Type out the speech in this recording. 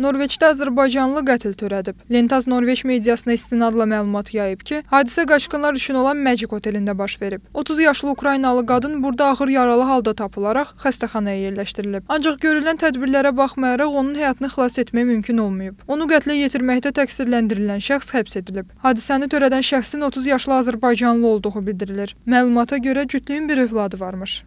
Norveçdə azərbaycanlı qətl törədib. Lentaz Norveç mediasına istinadla məlumat yayıb ki, hadisə qaçqınlar üçün olan Magic otelində baş verib. 30 yaşlı Ukraynalı qadın burada ağır yaralı halda tapılaraq xəstəxanaya yerləşdirilib. Ancaq görülən tədbirlərə baxmayaraq onun həyatını xilas etmək mümkün olmayıb. Onu qətlə yetirməkdə təqsirləndirilən şəxs həbs edilib. Hadisəni törədən şəxsin 30 yaşlı azərbaycanlı olduğu bildirilir. Məlumata görə cütlüyün bir övladı varmış.